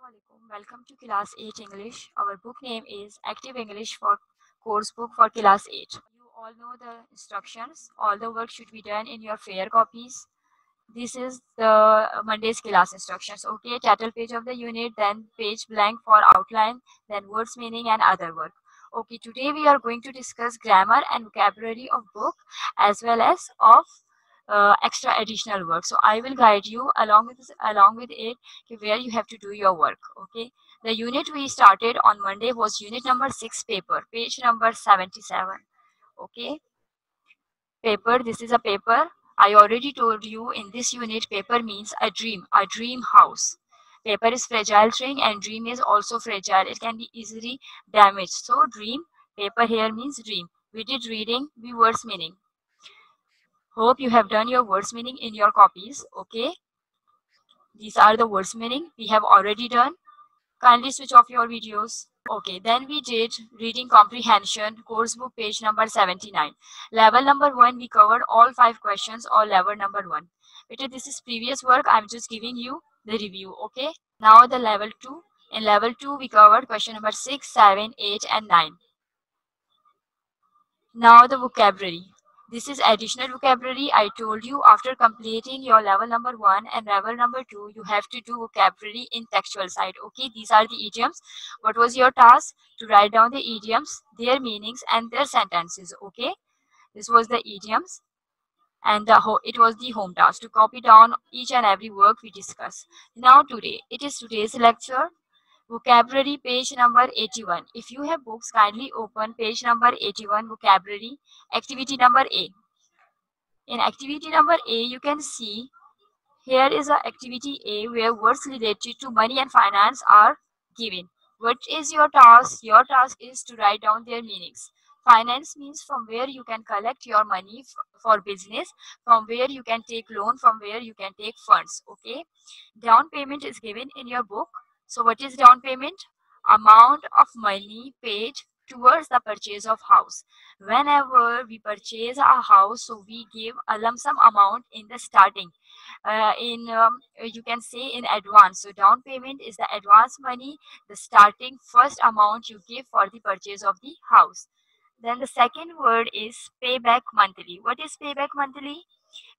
Assalamu alaikum. Welcome to class 8 English. Our book name is Active English for course book for class 8. You all know the instructions. All the work should be done in your fair copies. This is the Monday's class instructions. Okay, title page of the unit, then page blank for outline, then words meaning and other work. Okay, today we are going to discuss grammar and vocabulary of book as well as of uh, extra additional work. So i will guide you along with this, along with it where you have to do your work okay? The unit we started on monday was unit number 6 paper page number 77 okay? Paper this is a paper. I already told you in this unit paper means a dream a dream house. Paper is fragile thing and dream is also fragile. It can be easily damaged. So dream paper here means dream. We did reading we words meaning Hope you have done your words meaning in your copies. Okay. These are the words meaning we have already done. Kindly switch off your videos. Okay, then we did reading comprehension, course book page number 79. Level number 1, we covered all 5 questions or level number 1. Beta, this is previous work, I'm just giving you the review, okay? Now the level 2. In level 2, we covered question number 6, 7, 8 and 9. Now the vocabulary. This is additional vocabulary. I told you after completing your level number one and level number two, you have to do vocabulary in textual side. Okay, these are the idioms. What was your task? To write down the idioms, their meanings and their sentences. Okay, this was the idioms and the it was the home task to copy down each and every work we discuss. Now today, it is today's lecture. Vocabulary page number 81. If you have books, kindly open page number 81, vocabulary, activity number A. In activity number A, you can see here is a activity A where words related to money and finance are given. What is your task? Your task is to write down their meanings. Finance means from where you can collect your money for business, from where you can take loan, from where you can take funds. Okay. Down payment is given in your book so what is down payment? Amount of money paid towards the purchase of house. Whenever we purchase a house, so we give a lump sum amount in the starting. Uh, in um, you can say in advance. So down payment is the advance money, the starting first amount you give for the purchase of the house. Then the second word is payback monthly. What is payback monthly?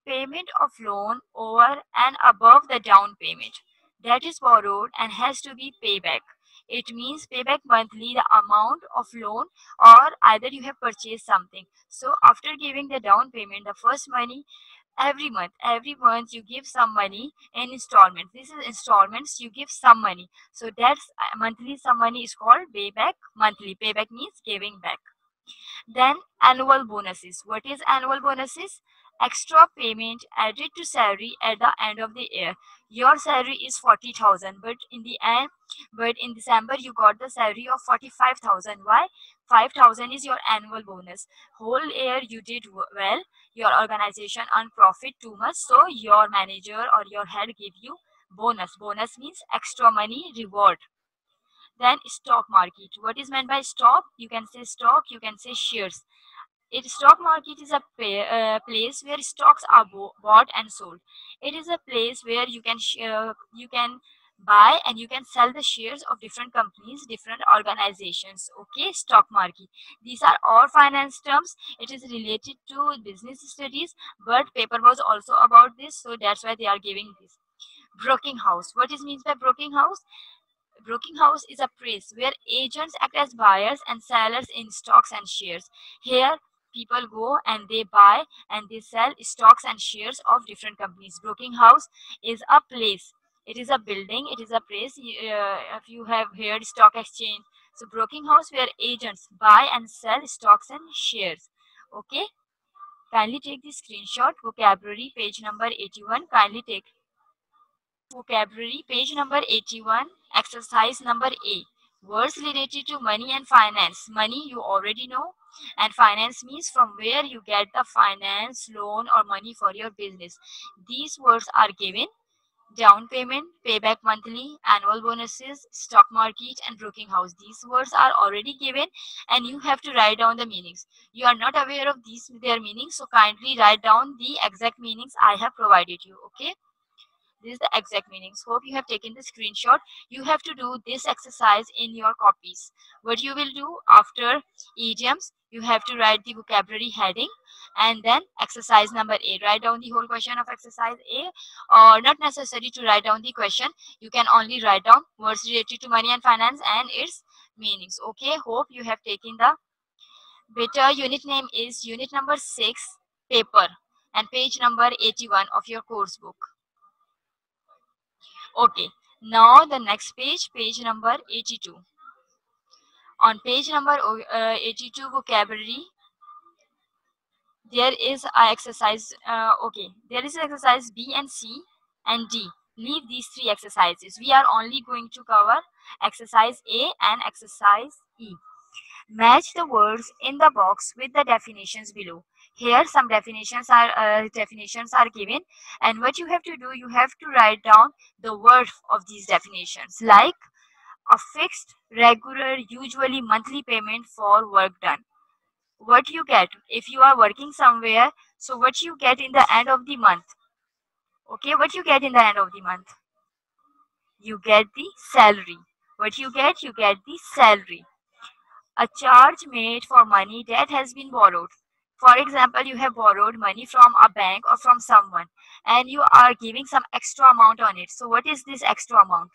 Payment of loan over and above the down payment that is borrowed and has to be payback. It means payback monthly the amount of loan or either you have purchased something. So after giving the down payment, the first money every month, every month you give some money in installments. This is installments, you give some money. So that's uh, monthly some money is called payback monthly. Payback means giving back. Then annual bonuses. What is annual bonuses? Extra payment added to salary at the end of the year. Your salary is 40000 but in the end but in december you got the salary of 45000 why? 5000 is your annual bonus. Whole year you did well your organization earned profit too much so your manager or your head give you bonus. Bonus means extra money reward. Then stock market. What is meant by stock? You can say stock you can say shares it stock market is a uh, place where stocks are bought and sold. It is a place where you can uh, you can buy and you can sell the shares of different companies, different organizations. Okay, stock market. These are all finance terms. It is related to business studies, but paper was also about this, so that's why they are giving this. Broking house. What is means by broking house? broking house is a place where agents act as buyers and sellers in stocks and shares here people go and they buy and they sell stocks and shares of different companies. Broking house is a place. It is a building. It is a place. Uh, if you have heard stock exchange so broking house where agents buy and sell stocks and shares. Okay? Kindly take the screenshot. Vocabulary page number 81 kindly take vocabulary page number 81 exercise number a. Words related to money and finance. Money you already know and finance means from where you get the finance loan or money for your business. These words are given. Down payment payback monthly annual bonuses stock market and broking house. These words are already given and you have to write down the meanings. You are not aware of these their meanings so kindly write down the exact meanings i have provided you okay this is the exact meanings hope you have taken the screenshot. You have to do this exercise in your copies. What you will do after idioms you have to write the vocabulary heading and then exercise number a. Write down the whole question of exercise a or not necessary to write down the question. You can only write down words related to money and finance and its meanings. Okay hope you have taken the better. Unit name is unit number 6 paper and page number 81 of your course book okay. Now the next page page number 82 on page number uh, 82 vocabulary there is a exercise uh, okay. There is exercise b and c and d. Leave these three exercises. We are only going to cover exercise a and exercise e. Match the words in the box with the definitions below here some definitions are uh, definitions are given and what you have to do you have to write down the word of these definitions like a fixed regular usually monthly payment for work done. What you get if you are working somewhere so what you get in the end of the month okay? What you get in the end of the month? You get the salary. What you get? You get the salary. A charge made for money that has been borrowed for example you have borrowed money from a bank or from someone and you are giving some extra amount on it. So what is this extra amount?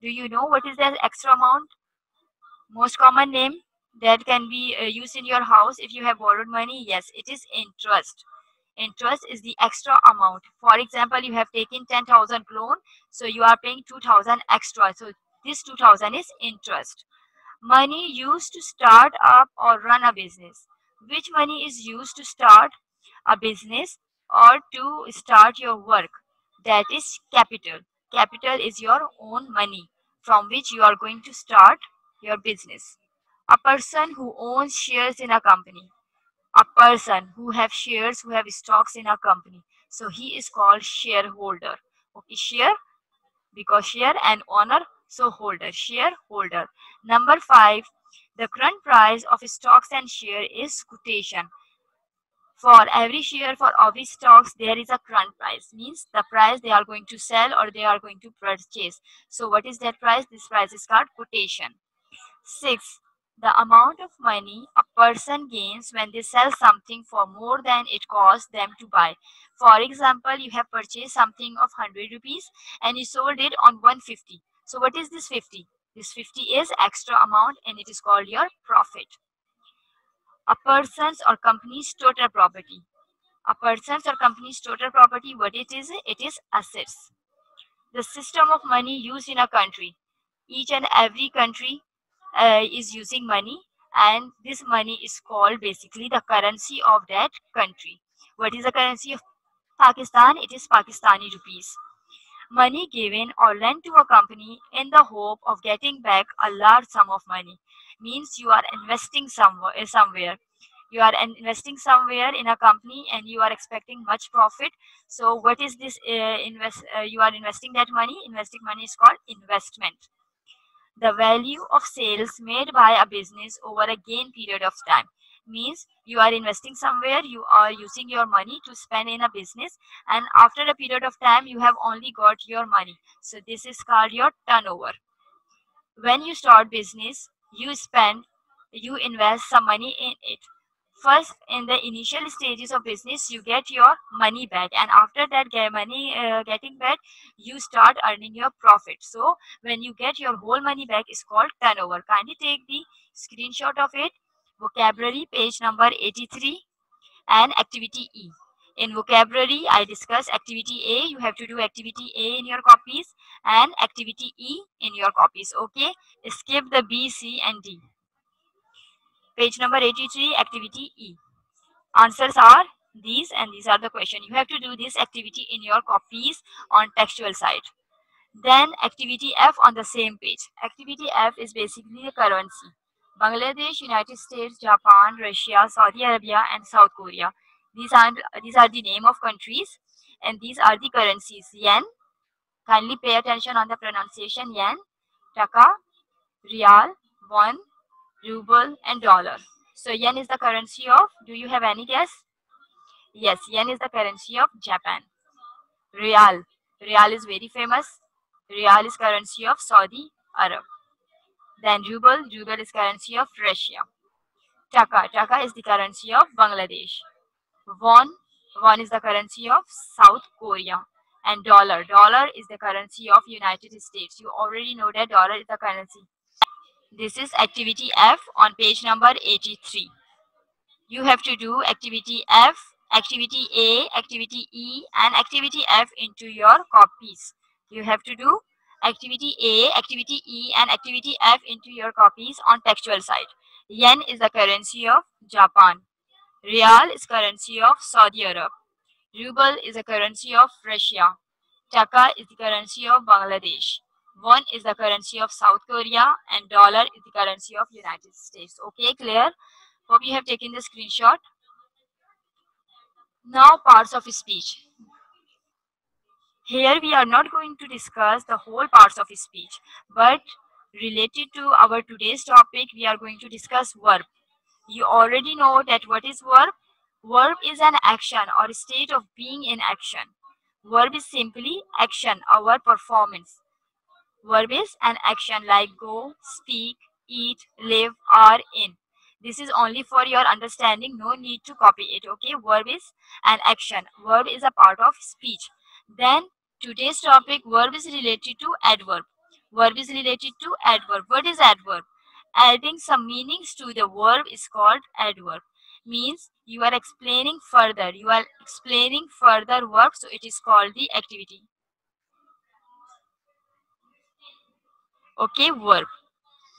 Do you know what is that extra amount? Most common name that can be uh, used in your house if you have borrowed money yes it is interest. Interest is the extra amount. For example you have taken 10000 loan so you are paying 2000 extra. So this 2000 is interest. Money used to start up or run a business which money is used to start a business or to start your work? That is capital. Capital is your own money from which you are going to start your business. A person who owns shares in a company. A person who have shares who have stocks in a company. So he is called shareholder. Okay share because share and owner so holder shareholder. Number 5 the current price of stocks and share is quotation. For every share for every stocks, there is a current price. Means the price they are going to sell or they are going to purchase. So what is that price? This price is called quotation. Six, the amount of money a person gains when they sell something for more than it costs them to buy. For example, you have purchased something of 100 rupees and you sold it on 150. So what is this 50? This 50 is extra amount and it is called your profit. A person's or company's total property. A person's or company's total property, what it is? It is assets. The system of money used in a country. Each and every country uh, is using money and this money is called basically the currency of that country. What is the currency of Pakistan? It is Pakistani rupees money given or lent to a company in the hope of getting back a large sum of money. Means you are investing somewhere eh, somewhere. You are investing somewhere in a company and you are expecting much profit. So what is this uh, invest uh, you are investing that money? Investing money is called investment. The value of sales made by a business over a gain period of time means you are investing somewhere you are using your money to spend in a business and after a period of time you have only got your money. So this is called your turnover. When you start business you spend you invest some money in it. First in the initial stages of business you get your money back and after that get money uh, getting back you start earning your profit. So when you get your whole money back is called turnover. Kindly take the screenshot of it vocabulary page number 83 and activity E. In vocabulary, I discuss activity A. You have to do activity A in your copies and activity E in your copies. Okay. Skip the B, C and D. Page number 83, activity E. Answers are these and these are the question. You have to do this activity in your copies on textual side. Then activity F on the same page. Activity F is basically the currency. Bangladesh, United States, Japan, Russia, Saudi Arabia, and South Korea. These are these are the name of countries, and these are the currencies. Yen. Kindly pay attention on the pronunciation. Yen, taka, rial, won, ruble, and dollar. So yen is the currency of. Do you have any guess? Yes, yen is the currency of Japan. Rial. Riyal is very famous. Riyal is currency of Saudi Arab. Then ruble, ruble is currency of Russia. Taka, taka is the currency of Bangladesh. Won, won is the currency of South Korea. And dollar, dollar is the currency of United States. You already know that dollar is the currency. This is activity F on page number 83. You have to do activity F, activity A, activity E and activity F into your copies. You have to do activity A, activity E and activity F into your copies on textual side. Yen is the currency of Japan. Rial is currency of Saudi Arab. Ruble is the currency of Russia. Taka is the currency of Bangladesh. Won is the currency of South Korea and dollar is the currency of United States. Okay, clear? Hope you have taken the screenshot. Now parts of speech. Here we are not going to discuss the whole parts of speech, but related to our today's topic, we are going to discuss verb. You already know that what is verb? Verb is an action or state of being in action. Verb is simply action, our performance. Verb is an action like go, speak, eat, live, are in. This is only for your understanding. No need to copy it. Okay. Verb is an action. Verb is a part of speech. Then Today's topic verb is related to adverb. Verb is related to adverb. What is adverb? Adding some meanings to the verb is called adverb. Means you are explaining further. You are explaining further verb so it is called the activity. Okay, verb.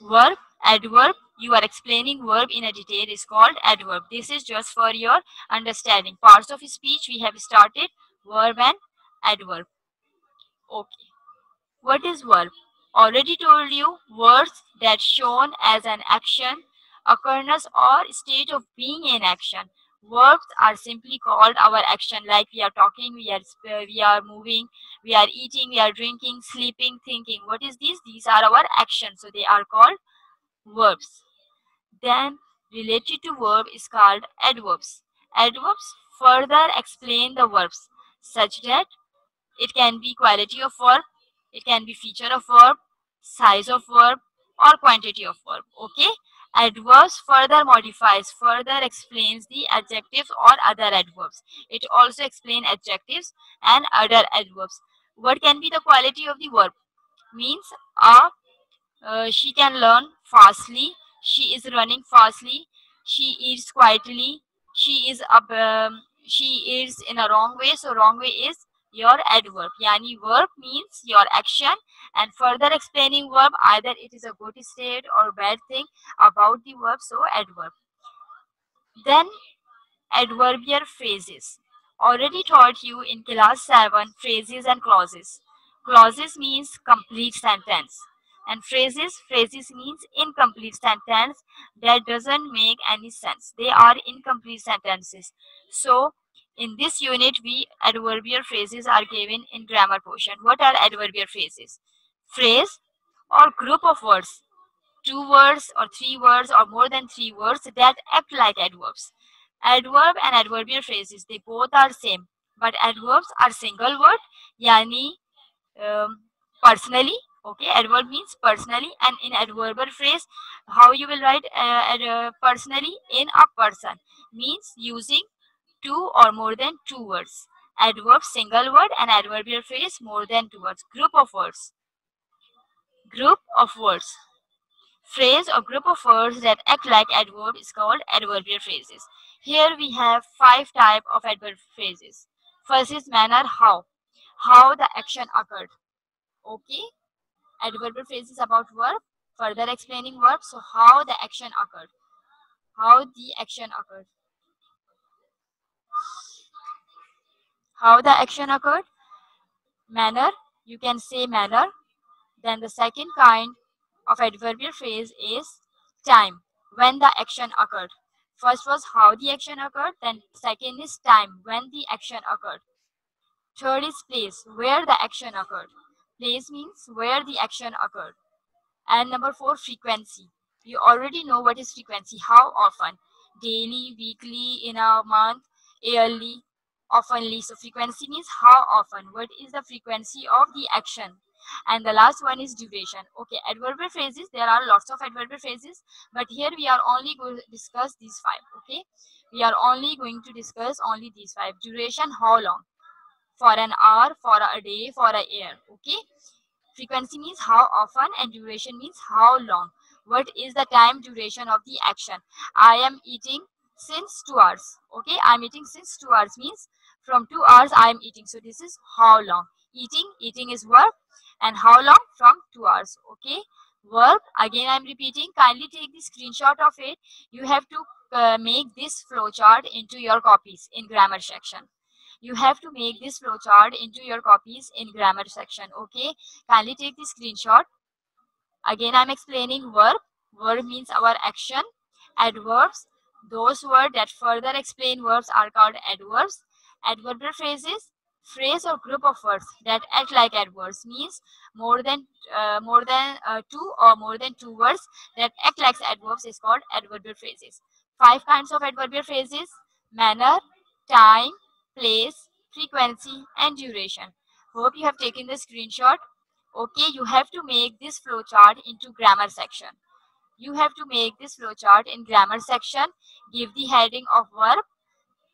Verb, adverb, you are explaining verb in a detail is called adverb. This is just for your understanding. Parts of speech we have started verb and adverb. Okay. What is verb? Already told you words that shown as an action, occurrence or state of being in action. Verbs are simply called our action like we are talking, we are, we are moving, we are eating, we are drinking, sleeping, thinking. What is this? These are our actions. So they are called verbs. Then related to verb is called adverbs. Adverbs further explain the verbs such that it can be quality of verb, it can be feature of verb, size of verb, or quantity of verb. Okay. Adverbs further modifies, further explains the adjectives or other adverbs. It also explains adjectives and other adverbs. What can be the quality of the verb? Means uh, uh, she can learn fastly, she is running fastly, she eats quietly, she is up, um, she is in a wrong way. So wrong way is your adverb. Yani verb means your action and further explaining verb either it is a good state or bad thing about the verb so adverb. Then adverbial phrases. Already taught you in class 7 phrases and clauses. Clauses means complete sentence and phrases phrases means incomplete sentence that doesn't make any sense they are incomplete sentences so in this unit, we adverbial phrases are given in grammar portion. What are adverbial phrases? Phrase or group of words, two words or three words or more than three words that act like adverbs. Adverb and adverbial phrases, they both are same. But adverbs are single word, yani um, personally. Okay, adverb means personally and in adverbial phrase, how you will write uh, uh, personally in a person means using two or more than two words. Adverb single word and adverbial phrase more than two words. Group of words. Group of words. Phrase or group of words that act like adverb is called adverbial phrases. Here we have five type of adverb phrases. First is manner how. How the action occurred. Okay. Adverbial phrases about verb. Further explaining verb. So how the action occurred. How the action occurred. How the action occurred? Manner. You can say manner. Then the second kind of adverbial phrase is time. When the action occurred. First was how the action occurred. Then second is time. When the action occurred. Third is place. Where the action occurred. Place means where the action occurred. And number four frequency. You already know what is frequency. How often? Daily weekly in a month yearly oftenly. So frequency means how often. What is the frequency of the action? And the last one is duration. Okay, adverbial phrases. There are lots of adverbial phrases, but here we are only going to discuss these five. Okay, we are only going to discuss only these five. Duration, how long? For an hour, for a day, for a year. Okay. Frequency means how often and duration means how long. What is the time duration of the action? I am eating since 2 hours. Okay, I am eating since 2 hours means from 2 hours I am eating. So this is how long. Eating, eating is verb and how long? From 2 hours. Okay, verb, again I am repeating. Kindly take the screenshot of it. You have to uh, make this flowchart into your copies in grammar section you have to make this flowchart into your copies in grammar section okay kindly take the screenshot again i'm explaining verb verb means our action adverbs those words that further explain verbs are called adverbs adverbial phrases phrase or group of words that act like adverbs means more than uh, more than uh, two or more than two words that act like adverbs is called adverbial phrases five kinds of adverbial phrases manner time place, frequency, and duration. Hope you have taken the screenshot. Okay, you have to make this flowchart into grammar section. You have to make this flowchart in grammar section. Give the heading of verb.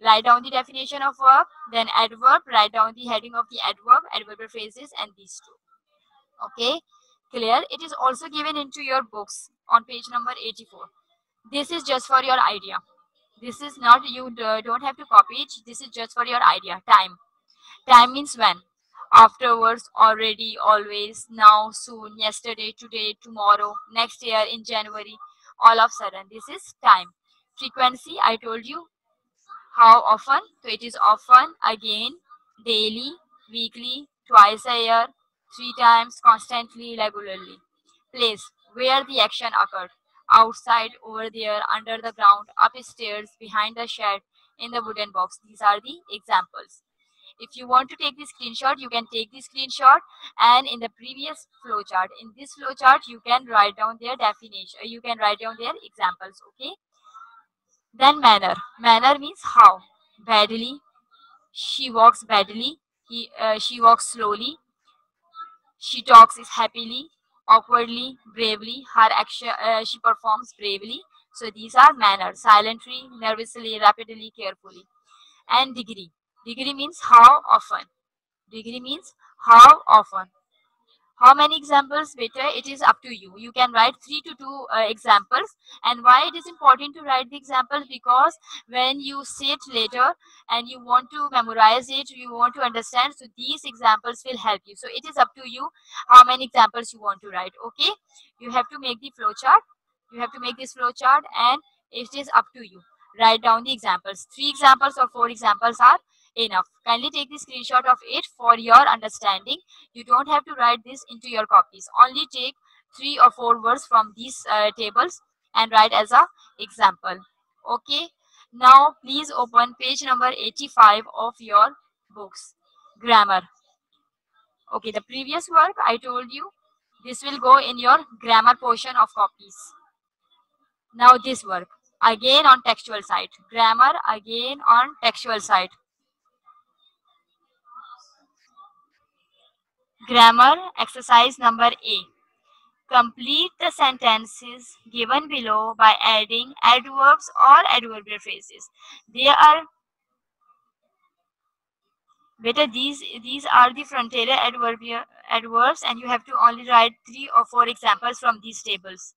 Write down the definition of verb. Then adverb. Write down the heading of the adverb, adverbial phrases, and these two. Okay, clear? It is also given into your books on page number 84. This is just for your idea this is not you don't have to copy it this is just for your idea time time means when afterwards already always now soon yesterday today tomorrow next year in january all of sudden this is time frequency i told you how often so it is often again daily weekly twice a year three times constantly regularly place where the action occurred outside, over there, under the ground, upstairs, behind the shed, in the wooden box. These are the examples. If you want to take the screenshot, you can take the screenshot and in the previous flowchart, in this flowchart, you can write down their definition, you can write down their examples, okay? Then manner. Manner means how. Badly. She walks badly. He, uh, she walks slowly. She talks is happily awkwardly, bravely. Her action, uh, she performs bravely. So these are manners, silently, nervously, rapidly, carefully. And degree. Degree means how often. Degree means how often. How many examples better? It is up to you. You can write three to two uh, examples. And why it is important to write the examples? Because when you sit later and you want to memorize it, you want to understand. So these examples will help you. So it is up to you how many examples you want to write. Okay. You have to make the flowchart. You have to make this flowchart and it is up to you. Write down the examples. Three examples or four examples are enough. Kindly take the screenshot of it for your understanding. You don't have to write this into your copies. Only take three or four words from these uh, tables and write as a example. Okay. Now please open page number 85 of your books. Grammar. Okay, the previous work I told you, this will go in your grammar portion of copies. Now this work, again on textual side. Grammar again on textual side. Grammar exercise number A. Complete the sentences given below by adding adverbs or adverbial phrases. They are better these these are the frontier adverbial adverbs and you have to only write three or four examples from these tables.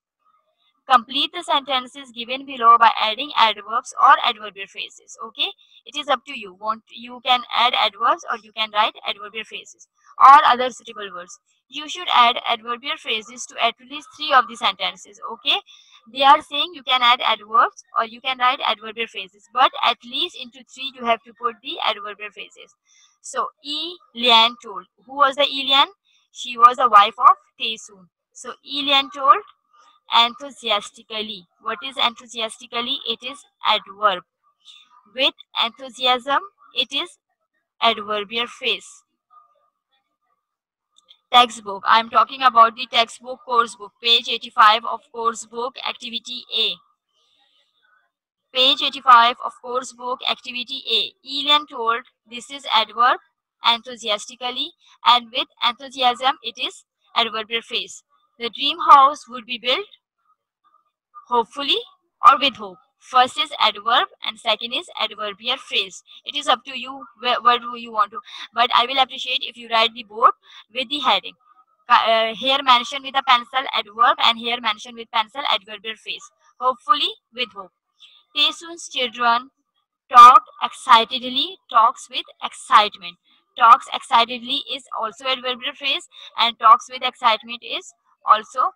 Complete the sentences given below by adding adverbs or adverbial phrases. Okay, it is up to you. Want you can add adverbs or you can write adverbial phrases or other suitable words. You should add adverbial phrases to at least three of the sentences. Okay, they are saying you can add adverbs or you can write adverbial phrases, but at least into three you have to put the adverbial phrases. So E Lian told. Who was the Elian? She was the wife of Taesoon. So Elian told enthusiastically. What is enthusiastically? It is adverb. With enthusiasm, it is adverbial phrase. Textbook. I am talking about the textbook course book, page 85 of course book, activity A. Page 85 of course book activity A. Elian told this is adverb enthusiastically and with enthusiasm it is adverbial phrase. The dream house would be built hopefully or with hope. First is adverb and second is adverbial phrase. It is up to you where, do you want to. But I will appreciate if you write the board with the heading. Uh, here mentioned with a pencil adverb and here mentioned with pencil adverbial phrase. Hopefully with hope. Taesoon's children talk excitedly, talks with excitement. Talks excitedly is also adverbial phrase and talks with excitement is also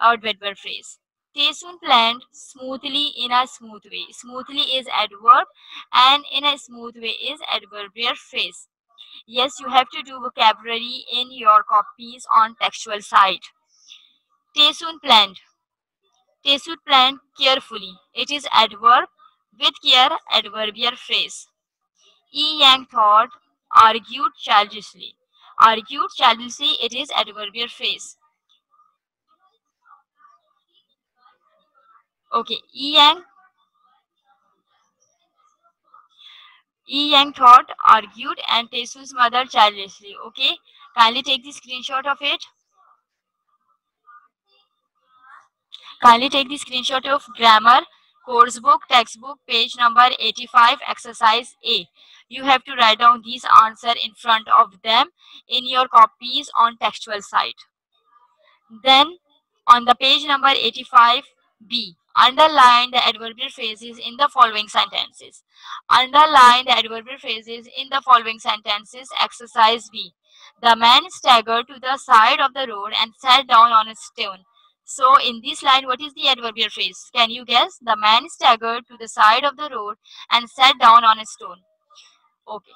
adverbial phrase. Taesoon planned smoothly in a smooth way. Smoothly is adverb and in a smooth way is adverbial phrase. Yes, you have to do vocabulary in your copies on textual side. Taesoon planned. Taesoon planned carefully. It is adverb with care adverbial phrase. E Yang thought, argued childishly. Argued childishly, it is adverbial phrase. Okay, Yang E Yang thought, argued, and Taesoon's mother childishly. Okay, kindly take the screenshot of it. Kindly take the screenshot of grammar course book textbook page number 85 exercise A. You have to write down these answer in front of them in your copies on textual site. Then on the page number 85 B. Underline the adverbial phrases in the following sentences. Underline the adverbial phrases in the following sentences. Exercise B. The man staggered to the side of the road and sat down on a stone. So in this line, what is the adverbial phrase? Can you guess? The man staggered to the side of the road and sat down on a stone. Okay.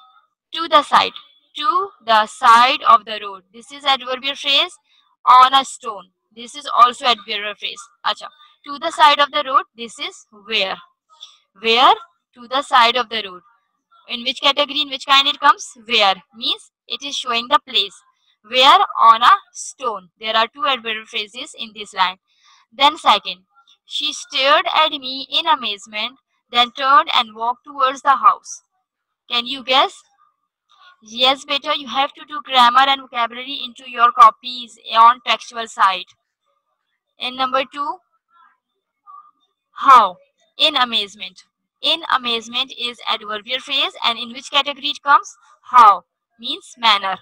To the side. To the side of the road. This is adverbial phrase on a stone. This is also adverbial phrase. Acha to the side of the road this is where. Where? To the side of the road in which category in which kind it comes? Where. Means it is showing the place. Where? On a stone. There are two adverb phrases in this line. Then second she stared at me in amazement then turned and walked towards the house. Can you guess? Yes better. You have to do grammar and vocabulary into your copies on textual side in number two how? In amazement. In amazement is adverbial phrase and in which category it comes? How means manner.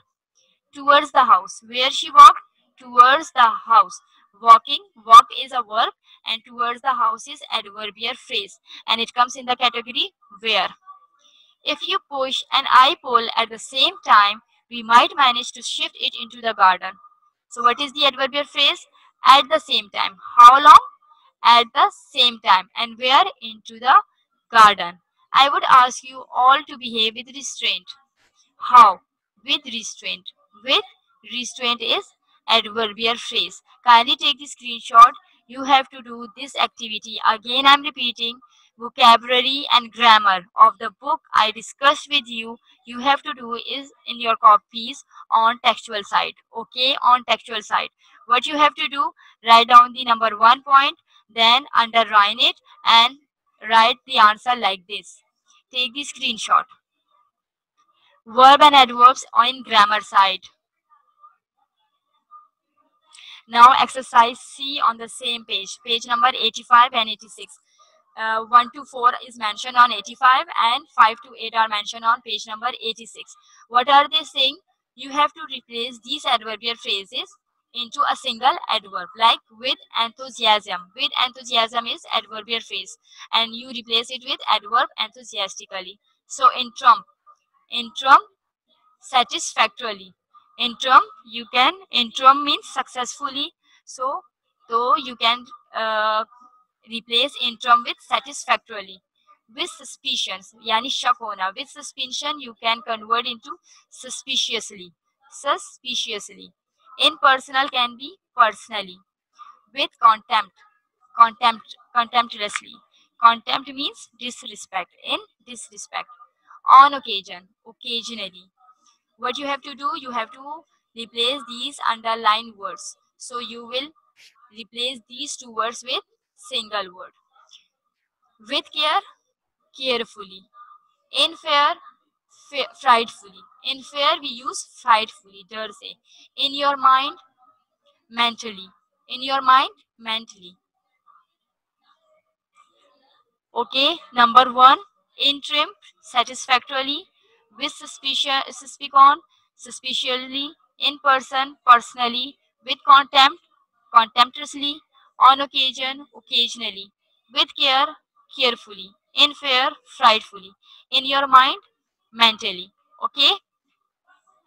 Towards the house. Where she walked? Towards the house. Walking, walk is a verb and towards the house is adverbial phrase and it comes in the category where. If you push and I pull at the same time, we might manage to shift it into the garden. So what is the adverbial phrase? At the same time. How long? At the same time and wear into the garden. I would ask you all to behave with restraint. How? With restraint. With restraint is adverbial phrase. Kindly take the screenshot. You have to do this activity. Again, I'm repeating vocabulary and grammar of the book I discussed with you. You have to do is in your copies on textual side. Okay, on textual side. What you have to do, write down the number one point then underline it and write the answer like this. Take the screenshot. Verb and adverbs on grammar side. Now exercise C on the same page, page number 85 and 86. Uh, 1 to 4 is mentioned on 85 and 5 to 8 are mentioned on page number 86. What are they saying? You have to replace these adverbial phrases into a single adverb like with enthusiasm. With enthusiasm is adverbial phrase and you replace it with adverb enthusiastically. So in trump in trump satisfactorily. In trump you can in trump means successfully. So though you can uh, replace in trump with satisfactorily. With suspicions yani shak hona with suspicion you can convert into suspiciously suspiciously Impersonal can be personally. With contempt, contempt, contemptuously. Contempt means disrespect. In disrespect. On occasion, occasionally. What you have to do, you have to replace these underlined words. So you will replace these two words with single word. with care carefully in fear frightfully in fear we use frightfully डर से in your mind mentally in your mind mentally okay number one in trim satisfactorily with suspicion suspicion suspiciously in person personally with contempt contemptuously on occasion occasionally with care carefully in fear frightfully in your mind mentally okay?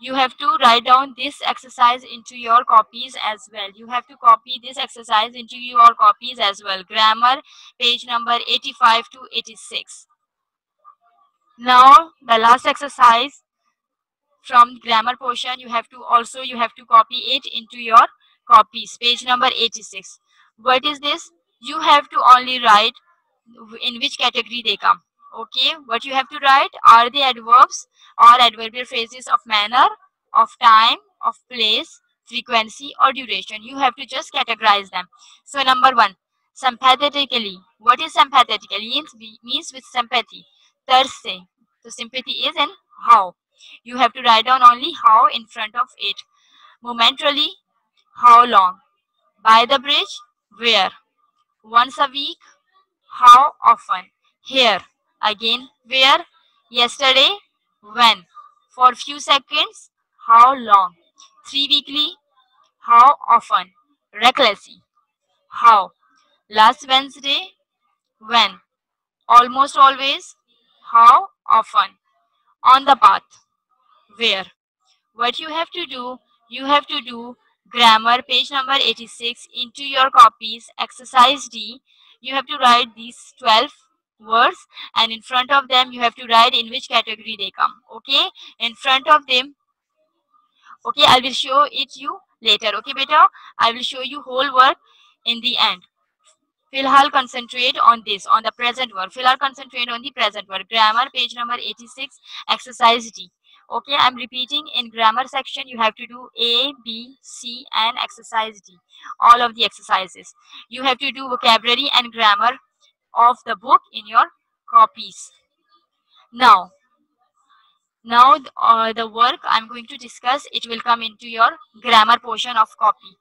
You have to write down this exercise into your copies as well. You have to copy this exercise into your copies as well. Grammar page number 85 to 86 now the last exercise from grammar portion you have to also you have to copy it into your copies. Page number 86 what is this? You have to only write in which category they come okay what you have to write are the adverbs or adverbial phrases of manner of time of place frequency or duration. You have to just categorize them. So number one sympathetically. What is sympathetically? Means means with sympathy. Thursday. so sympathy is in how. You have to write down only how in front of it. Momentarily how long? By the bridge where? Once a week how often? Here again where? Yesterday when? For few seconds how long? Three weekly how often? Recklessly. How? Last wednesday when? Almost always how often? On the path. Where? What you have to do you have to do grammar page number 86 into your copies exercise d. You have to write these 12 words and in front of them you have to write in which category they come okay in front of them okay i will show it you later okay beta i will show you whole work in the end Filhal concentrate on this, on the present work. Filhal concentrate on the present work. Grammar, page number 86, exercise D. Okay, I'm repeating in grammar section, you have to do A, B, C, and exercise D. All of the exercises. You have to do vocabulary and grammar of the book in your copies. Now, now uh, the work I'm going to discuss, it will come into your grammar portion of copy.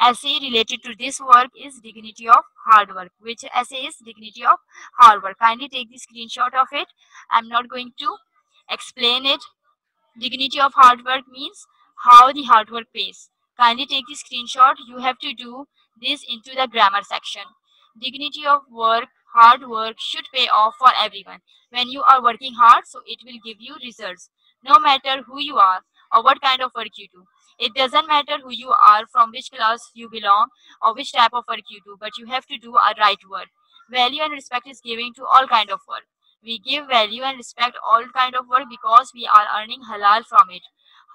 Essay related to this work is dignity of hard work which essay is dignity of hard work. Kindly take the screenshot of it. I'm not going to explain it. Dignity of hard work means how the hard work pays. Kindly take the screenshot. You have to do this into the grammar section. Dignity of work hard work should pay off for everyone when you are working hard so it will give you results no matter who you are or what kind of work you do it doesn't matter who you are, from which class you belong, or which type of work you do, but you have to do a right work. Value and respect is given to all kind of work. We give value and respect all kind of work because we are earning halal from it.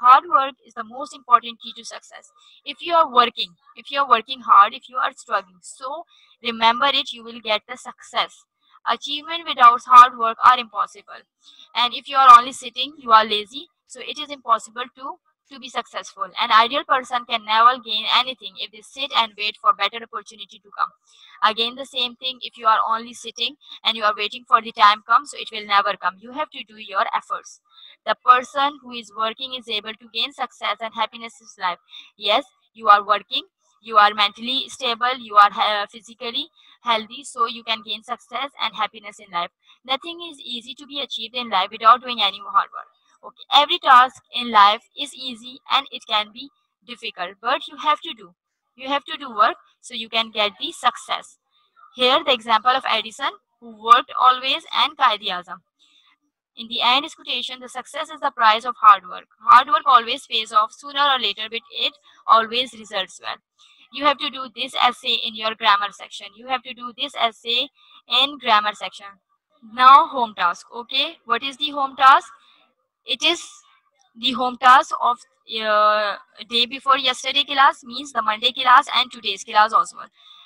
Hard work is the most important key to success. If you are working, if you are working hard, if you are struggling, so remember it, you will get the success. Achievement without hard work are impossible. And if you are only sitting, you are lazy, so it is impossible to to be successful. An ideal person can never gain anything if they sit and wait for better opportunity to come. Again, the same thing if you are only sitting and you are waiting for the time come, so it will never come. You have to do your efforts. The person who is working is able to gain success and happiness in life. Yes, you are working, you are mentally stable, you are uh, physically healthy, so you can gain success and happiness in life. Nothing is easy to be achieved in life without doing any hard work okay every task in life is easy and it can be difficult but you have to do you have to do work so you can get the success here the example of edison who worked always and Qaid Azam. In the end quotation, the success is the price of hard work. Hard work always pays off sooner or later, but it always results well. You have to do this essay in your grammar section. You have to do this essay in grammar section. Now home task. Okay, what is the home task? It is the home task of uh, day before yesterday class means the monday class and today's class also.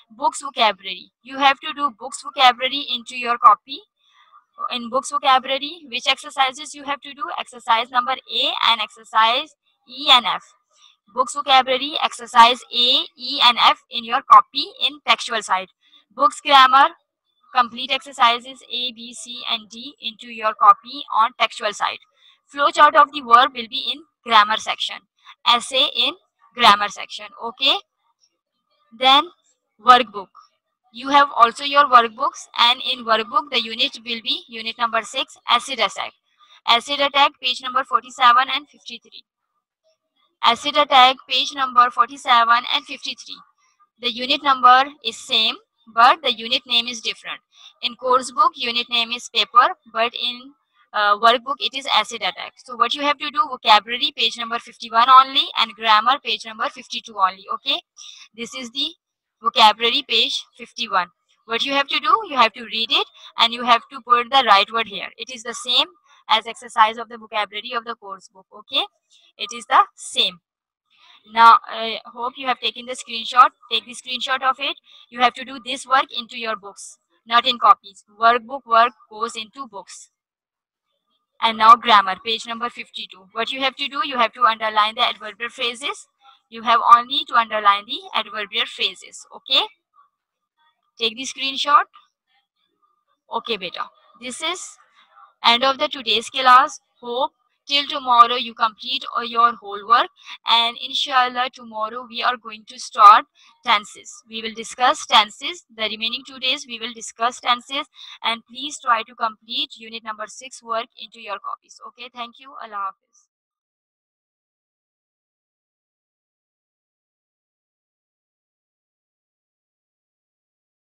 Books vocabulary. You have to do books vocabulary into your copy. In books vocabulary which exercises you have to do? Exercise number a and exercise e and f. Books vocabulary exercise a e and f in your copy in textual side. Books grammar complete exercises A, B, C and D into your copy on textual side. Flowchart of the work will be in grammar section. Essay in grammar section. Okay. Then workbook. You have also your workbooks and in workbook the unit will be unit number 6 acid attack. Acid attack page number 47 and 53. Acid attack page number 47 and 53. The unit number is same but the unit name is different. In course book, unit name is paper, but in uh, workbook, it is acid attack. So what you have to do, vocabulary, page number 51 only, and grammar, page number 52 only, okay? This is the vocabulary, page 51. What you have to do, you have to read it, and you have to put the right word here. It is the same as exercise of the vocabulary of the course book, okay? It is the same. Now, I hope you have taken the screenshot. Take the screenshot of it. You have to do this work into your books, not in copies. Workbook work goes into books. And now grammar, page number 52. What you have to do, you have to underline the adverbial phrases. You have only to underline the adverbial phrases. Okay? Take the screenshot. Okay, beta. This is end of the today's class. Hope till tomorrow you complete uh, your whole work and inshallah tomorrow we are going to start tenses. We will discuss tenses. The remaining two days we will discuss tenses and please try to complete unit number six work into your copies. Okay thank you. Allah hafiz